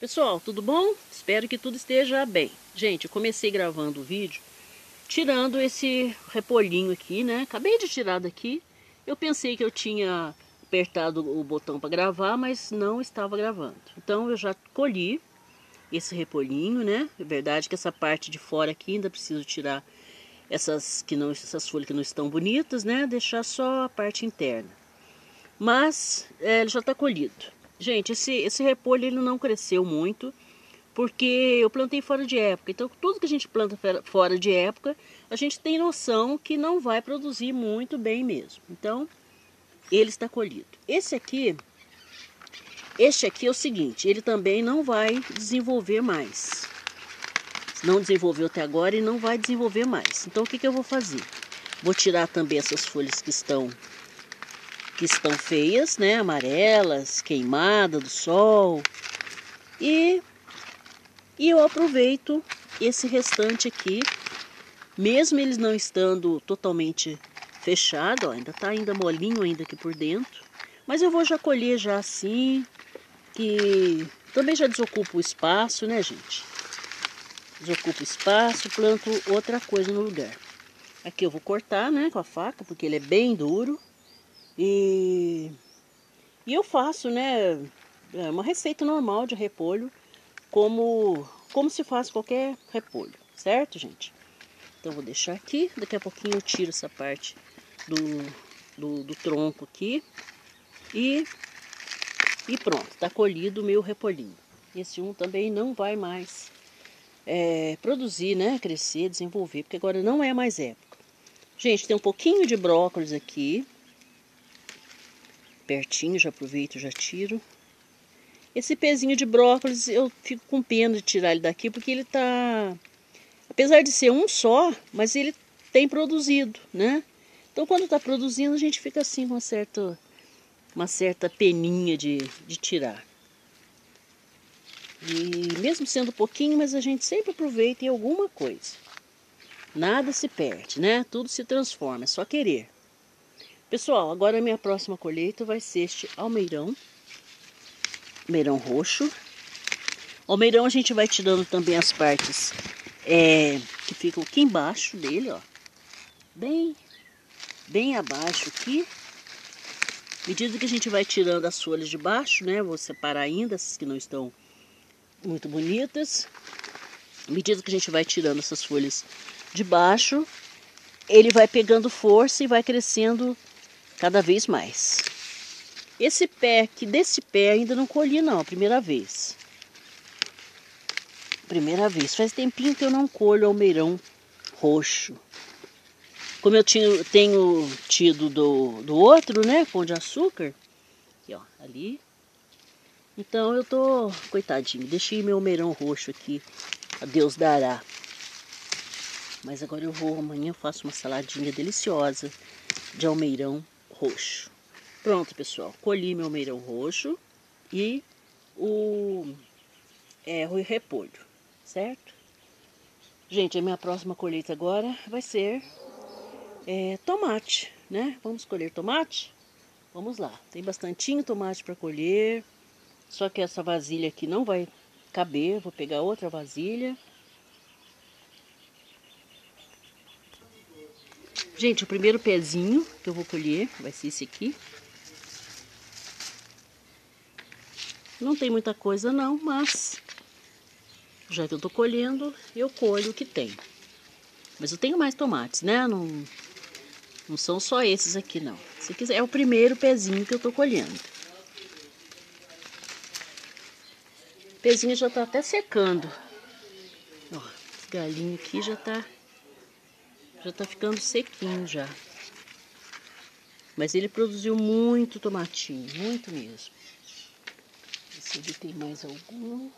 Pessoal, tudo bom? Espero que tudo esteja bem. Gente, eu comecei gravando o vídeo tirando esse repolhinho aqui, né? Acabei de tirar daqui. Eu pensei que eu tinha apertado o botão para gravar, mas não estava gravando. Então eu já colhi esse repolhinho, né? É verdade que essa parte de fora aqui ainda preciso tirar essas que não essas folhas que não estão bonitas, né? Deixar só a parte interna. Mas é, ele já está colhido. Gente, esse, esse repolho ele não cresceu muito, porque eu plantei fora de época. Então, tudo que a gente planta fora de época, a gente tem noção que não vai produzir muito bem mesmo. Então, ele está colhido. Esse aqui, este aqui é o seguinte, ele também não vai desenvolver mais. Não desenvolveu até agora e não vai desenvolver mais. Então, o que, que eu vou fazer? Vou tirar também essas folhas que estão que estão feias, né? Amarelas, queimadas do sol. E, e eu aproveito esse restante aqui, mesmo eles não estando totalmente fechado, ó, ainda tá ainda molinho ainda aqui por dentro. Mas eu vou já colher já assim, que também já desocupa o espaço, né, gente? Desocupa o espaço, planto outra coisa no lugar. Aqui eu vou cortar, né, com a faca, porque ele é bem duro. E, e eu faço, né, é uma receita normal de repolho, como, como se faz qualquer repolho, certo, gente? Então vou deixar aqui, daqui a pouquinho eu tiro essa parte do, do, do tronco aqui e, e pronto, tá colhido o meu repolhinho. Esse um também não vai mais é, produzir, né, crescer, desenvolver, porque agora não é mais época. Gente, tem um pouquinho de brócolis aqui, pertinho, já aproveito, já tiro. Esse pezinho de brócolis eu fico com pena de tirar ele daqui porque ele tá, apesar de ser um só, mas ele tem produzido, né? Então quando tá produzindo a gente fica assim com uma certa, uma certa peninha de, de tirar. E mesmo sendo pouquinho, mas a gente sempre aproveita em alguma coisa. Nada se perde, né? Tudo se transforma, é só querer. Pessoal, agora a minha próxima colheita vai ser este almeirão. Almeirão roxo. Almeirão a gente vai tirando também as partes é, que ficam aqui embaixo dele, ó. Bem, bem abaixo aqui. Medida que a gente vai tirando as folhas de baixo, né? Vou separar ainda essas que não estão muito bonitas. Medida que a gente vai tirando essas folhas de baixo, ele vai pegando força e vai crescendo cada vez mais. Esse pé aqui, desse pé ainda não colhi não, a primeira vez. Primeira vez. Faz tempinho que eu não colho almeirão roxo. Como eu tinha, tenho tido do, do outro, né, pão de açúcar. Aqui, ó, ali. Então eu tô, coitadinho, deixei meu almeirão roxo aqui. A Deus dará. Mas agora eu vou, amanhã eu faço uma saladinha deliciosa de almeirão roxo. Pronto, pessoal. Colhi meu almeirão roxo e o, é, o repolho, certo? Gente, a minha próxima colheita agora vai ser é, tomate, né? Vamos colher tomate? Vamos lá. Tem bastantinho tomate para colher. Só que essa vasilha aqui não vai caber. Vou pegar outra vasilha. Gente, o primeiro pezinho que eu vou colher vai ser esse aqui. Não tem muita coisa não, mas já que eu tô colhendo, eu colho o que tem. Mas eu tenho mais tomates, né? Não, não são só esses aqui, não. Se quiser, é o primeiro pezinho que eu tô colhendo. O pezinho já tá até secando. Ó, galinho aqui já tá já tá ficando sequinho já. Mas ele produziu muito tomatinho, muito mesmo. Se ele tem mais algum.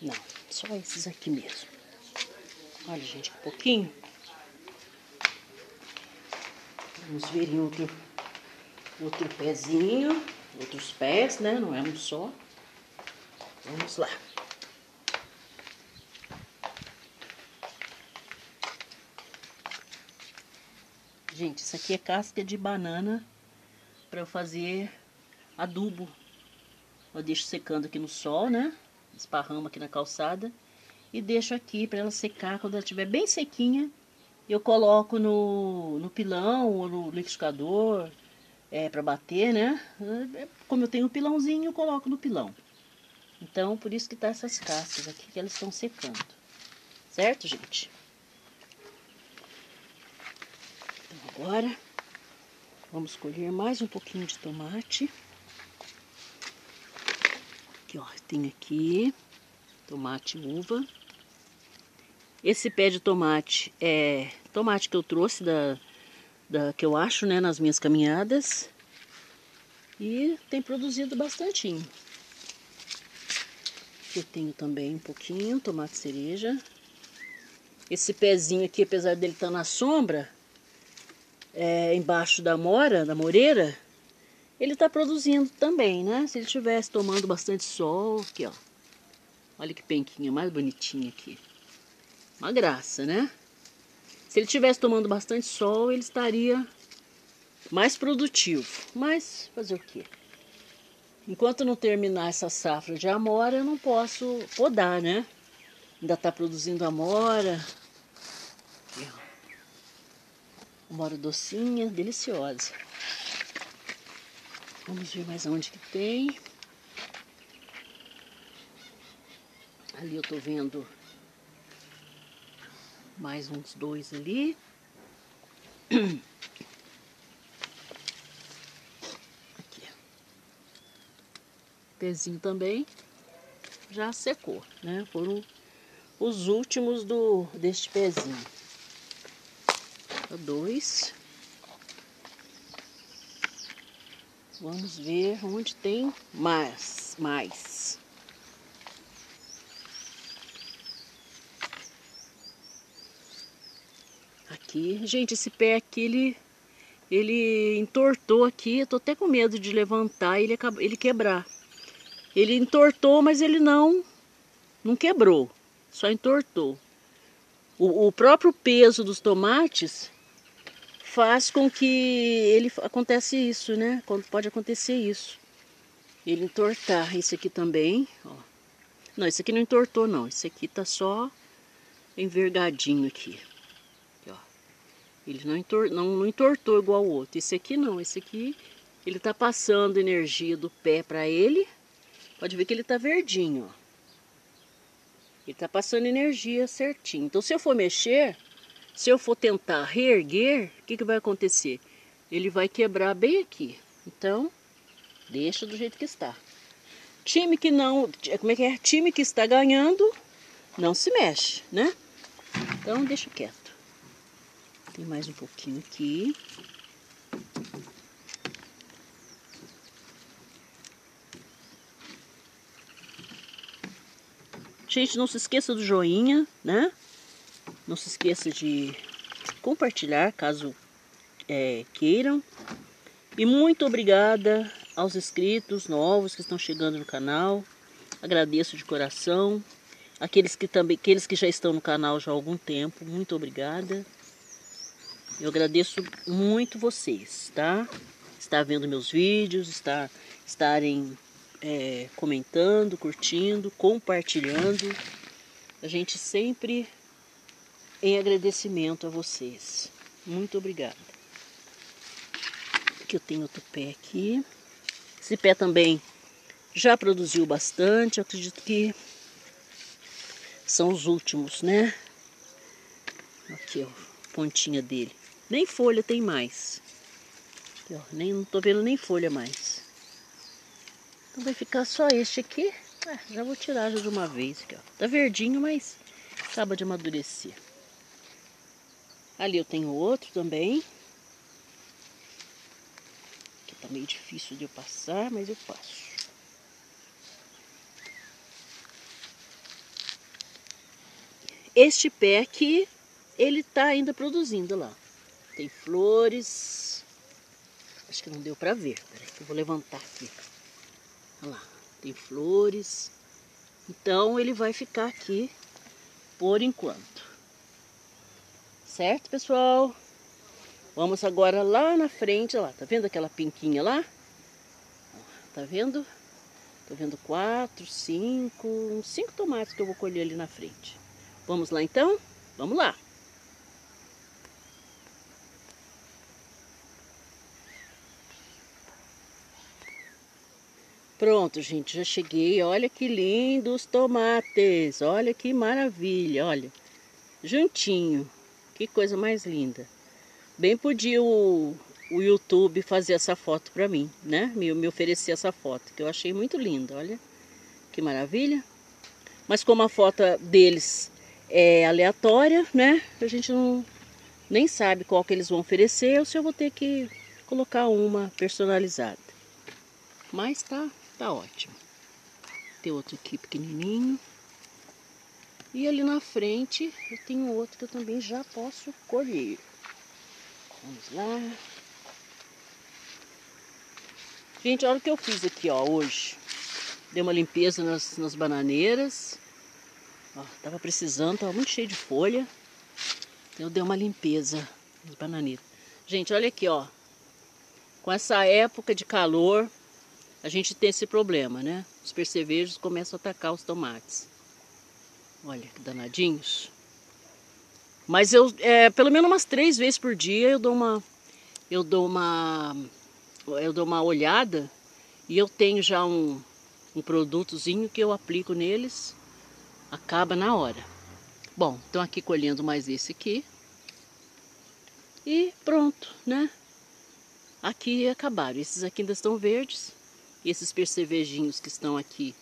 Não, só esses aqui mesmo. Olha, gente, um pouquinho. Vamos ver em outro, outro pezinho, outros pés, né? Não é um só. Vamos lá. Gente, isso aqui é casca de banana para eu fazer adubo Eu deixo secando aqui no sol, né? Esparramo aqui na calçada. E deixo aqui para ela secar. Quando ela estiver bem sequinha, eu coloco no, no pilão ou no liquidificador é, para bater, né? É, como eu tenho um pilãozinho, eu coloco no pilão. Então, por isso que tá essas cascas aqui, que elas estão secando. Certo, gente? Então, agora, vamos colher mais um pouquinho de tomate. Aqui, ó, tem aqui tomate uva. Esse pé de tomate é tomate que eu trouxe da, da que eu acho, né, nas minhas caminhadas. E tem produzido bastantinho. Eu tenho também um pouquinho, tomate cereja. Esse pezinho aqui, apesar dele estar tá na sombra, é, embaixo da mora, da moreira, ele está produzindo também, né? Se ele estivesse tomando bastante sol, aqui ó. Olha que penquinha mais bonitinha aqui. Uma graça, né? Se ele estivesse tomando bastante sol, ele estaria mais produtivo. Mas fazer o quê? Enquanto não terminar essa safra de amora, eu não posso podar, né? Ainda está produzindo amora. Aqui, amora docinha, deliciosa. Vamos ver mais onde que tem. Ali eu tô vendo mais uns dois ali. pezinho também já secou, né? Foram os últimos do deste pezinho. Dois. Vamos ver onde tem mais. mais. Aqui, gente, esse pé aqui, ele, ele entortou aqui. Eu tô até com medo de levantar e ele, ele quebrar. Ele entortou, mas ele não, não quebrou, só entortou. O, o próprio peso dos tomates faz com que ele acontece isso, né? Quando pode acontecer isso. Ele entortar. Esse aqui também, ó. Não, esse aqui não entortou não. Esse aqui tá só envergadinho aqui. aqui ó. Ele não, entor, não, não entortou igual o outro. Esse aqui não. Esse aqui, ele tá passando energia do pé para ele Pode ver que ele tá verdinho, ó. Ele tá passando energia certinho. Então, se eu for mexer, se eu for tentar reerguer, o que, que vai acontecer? Ele vai quebrar bem aqui. Então, deixa do jeito que está. Time que não, como é que é? Time que está ganhando, não se mexe, né? Então, deixa quieto. Tem mais um pouquinho aqui. Gente, não se esqueça do joinha, né? Não se esqueça de compartilhar, caso é, queiram. E muito obrigada aos inscritos novos que estão chegando no canal. Agradeço de coração. Aqueles que também, aqueles que já estão no canal já há algum tempo, muito obrigada. Eu agradeço muito vocês, tá? Estar vendo meus vídeos, estar, estarem é, comentando, curtindo, compartilhando. A gente sempre em agradecimento a vocês. Muito obrigada. Aqui eu tenho outro pé aqui. Esse pé também já produziu bastante. Eu acredito que são os últimos, né? Aqui, ó, pontinha dele. Nem folha tem mais. Aqui, ó, nem, não tô vendo nem folha mais. Então vai ficar só este aqui. Ah, já vou tirar já de uma vez aqui, ó. Tá verdinho, mas acaba de amadurecer. Ali eu tenho outro também. Que tá meio difícil de eu passar, mas eu passo. Este pé aqui, ele tá ainda produzindo lá. Tem flores. Acho que não deu pra ver. Peraí que eu vou levantar aqui. Olha lá, tem flores. Então ele vai ficar aqui por enquanto. Certo, pessoal? Vamos agora lá na frente, lá, tá vendo aquela pinquinha lá? Tá vendo? Tô vendo quatro, cinco, uns cinco tomates que eu vou colher ali na frente. Vamos lá então? Vamos lá. Pronto, gente, já cheguei. Olha que lindos tomates. Olha que maravilha, olha. Juntinho. Que coisa mais linda. Bem podia o, o YouTube fazer essa foto para mim, né? Me, me oferecer essa foto, que eu achei muito linda, olha. Que maravilha. Mas como a foto deles é aleatória, né? A gente não nem sabe qual que eles vão oferecer, ou se eu vou ter que colocar uma personalizada. Mas tá Tá ótimo. Tem outro aqui pequenininho. E ali na frente eu tenho outro que eu também já posso colher. Vamos lá. Gente, olha o que eu fiz aqui, ó, hoje. Dei uma limpeza nas, nas bananeiras. Ó, tava precisando, tava muito cheio de folha. Eu dei uma limpeza nas bananeiras. Gente, olha aqui, ó. Com essa época de calor, a gente tem esse problema, né? Os percevejos começam a atacar os tomates. Olha que danadinhos. Mas eu, é, pelo menos umas três vezes por dia eu dou uma, eu dou uma, eu dou uma olhada e eu tenho já um, um produtozinho que eu aplico neles, acaba na hora. Bom, então aqui colhendo mais esse aqui. E pronto, né? Aqui acabaram. Esses aqui ainda estão verdes. Esses percevejinhos que estão aqui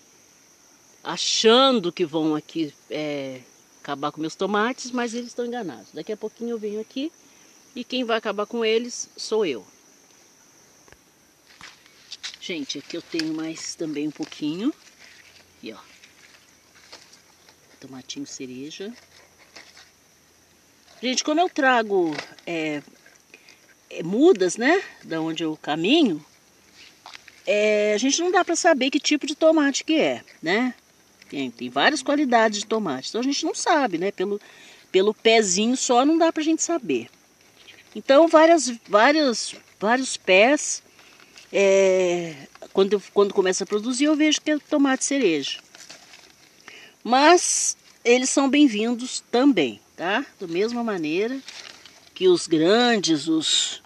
achando que vão aqui é, acabar com meus tomates, mas eles estão enganados. Daqui a pouquinho eu venho aqui e quem vai acabar com eles sou eu. Gente, aqui eu tenho mais também um pouquinho. E ó, tomatinho cereja. Gente, quando eu trago é, é, mudas, né, da onde eu caminho, é, a gente não dá para saber que tipo de tomate que é, né? Tem, tem várias qualidades de tomate, então a gente não sabe, né? Pelo, pelo pezinho só não dá para a gente saber. Então, várias, várias, vários pés, é, quando, quando começa a produzir, eu vejo que é tomate cereja. Mas eles são bem-vindos também, tá? Da mesma maneira que os grandes, os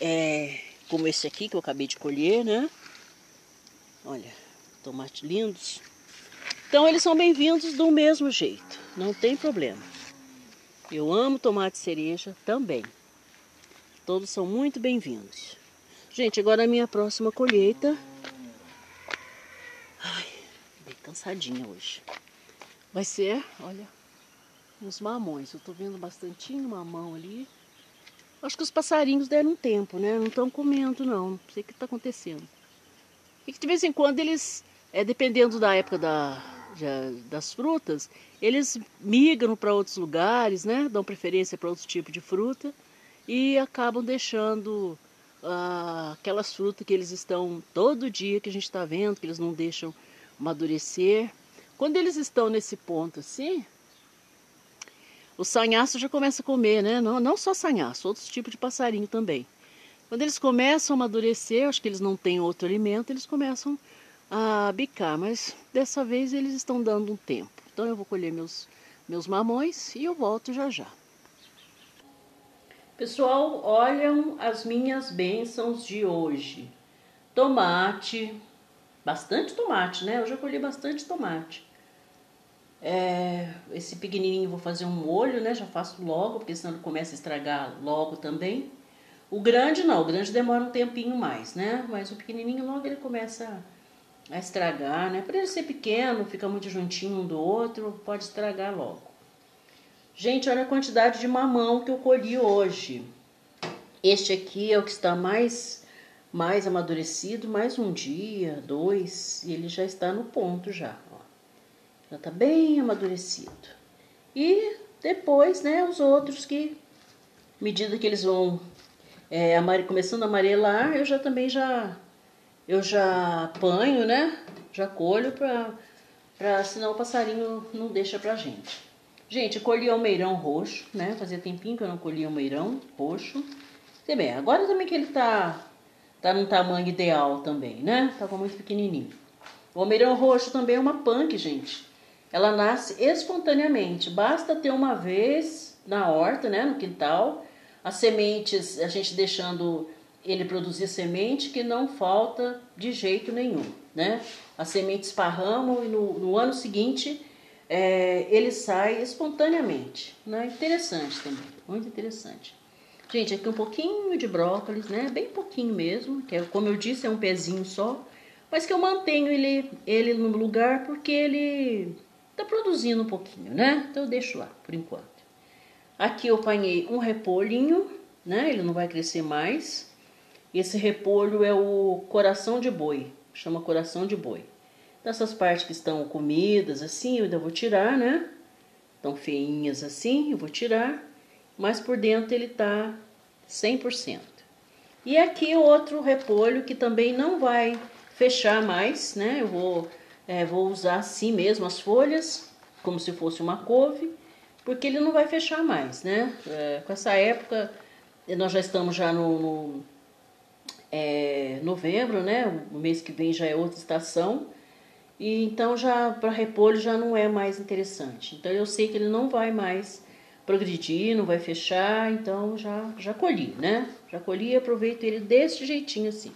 é, como esse aqui que eu acabei de colher, né? Olha, tomates lindos. Então eles são bem-vindos do mesmo jeito, não tem problema. Eu amo tomate cereja também. Todos são muito bem-vindos. Gente, agora a minha próxima colheita. Ai, bem cansadinha hoje. Vai ser, olha, uns mamões. Eu tô vendo bastante mamão ali. Acho que os passarinhos deram um tempo, né? Não estão comendo, não. Não sei o que está acontecendo. E que de vez em quando eles, é, dependendo da época da, das frutas, eles migram para outros lugares, né? Dão preferência para outro tipo de fruta e acabam deixando ah, aquelas frutas que eles estão todo dia que a gente está vendo, que eles não deixam amadurecer. Quando eles estão nesse ponto assim, o sanhaço já começa a comer, né? Não, não só sanhaço, outros tipos de passarinho também. Quando eles começam a amadurecer, acho que eles não têm outro alimento, eles começam a bicar, mas dessa vez eles estão dando um tempo. Então eu vou colher meus, meus mamões e eu volto já já. Pessoal, olham as minhas bênçãos de hoje. Tomate, bastante tomate, né? Eu já colhi bastante tomate. É, esse pequenininho vou fazer um molho, né? Já faço logo, porque senão ele começa a estragar logo também. O grande não, o grande demora um tempinho mais, né? Mas o pequenininho logo ele começa a estragar, né? Por ele ser pequeno, fica muito juntinho um do outro, pode estragar logo. Gente, olha a quantidade de mamão que eu colhi hoje. Este aqui é o que está mais mais amadurecido, mais um dia, dois, e ele já está no ponto já. Já tá bem amadurecido. E depois, né, os outros que, à medida que eles vão é, começando a amarelar, eu já também já, eu já apanho, né, já colho pra, pra, senão o passarinho não deixa pra gente. Gente, colhi almeirão roxo, né, fazia tempinho que eu não colhia almeirão roxo. E bem, agora também que ele tá, tá num tamanho ideal também, né, tava muito pequenininho. O almeirão roxo também é uma punk, gente. Ela nasce espontaneamente. Basta ter uma vez na horta, né, no quintal, as sementes, a gente deixando ele produzir semente que não falta de jeito nenhum, né? As sementes esparramam e no, no ano seguinte é, ele sai espontaneamente, né? Interessante também, muito interessante. Gente, aqui um pouquinho de brócolis, né? Bem pouquinho mesmo, que é, como eu disse, é um pezinho só, mas que eu mantenho ele, ele no lugar porque ele tá produzindo um pouquinho, né? Então eu deixo lá por enquanto. Aqui eu apanhei um repolhinho, né? Ele não vai crescer mais. Esse repolho é o coração de boi, chama coração de boi. Dessas partes que estão comidas assim, eu ainda vou tirar, né? Estão feinhas assim, eu vou tirar. Mas por dentro ele tá 100%. E aqui outro repolho que também não vai fechar mais, né? Eu vou, é, vou usar assim mesmo as folhas, como se fosse uma couve, porque ele não vai fechar mais, né? É, com essa época, nós já estamos já no, no é, novembro, né? O mês que vem já é outra estação. E então já para repolho já não é mais interessante. Então eu sei que ele não vai mais progredir, não vai fechar, então já já colhi, né? Já colhi e aproveito ele desse jeitinho assim.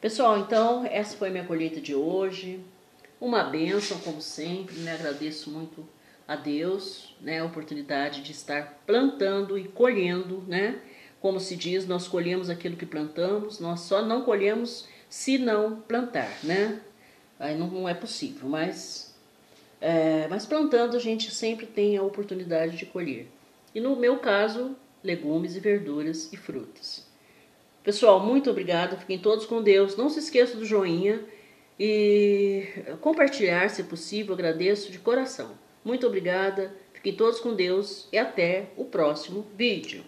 Pessoal, então essa foi minha colheita de hoje. Uma benção, como sempre, me agradeço muito a Deus, né, a oportunidade de estar plantando e colhendo, né? Como se diz, nós colhemos aquilo que plantamos, nós só não colhemos se não plantar, né? Aí não, não é possível, mas, é, mas plantando a gente sempre tem a oportunidade de colher. E no meu caso, legumes e verduras e frutas. Pessoal, muito obrigada, fiquem todos com Deus. Não se esqueça do joinha e compartilhar, se possível, agradeço de coração. Muito obrigada, fiquem todos com Deus e até o próximo vídeo.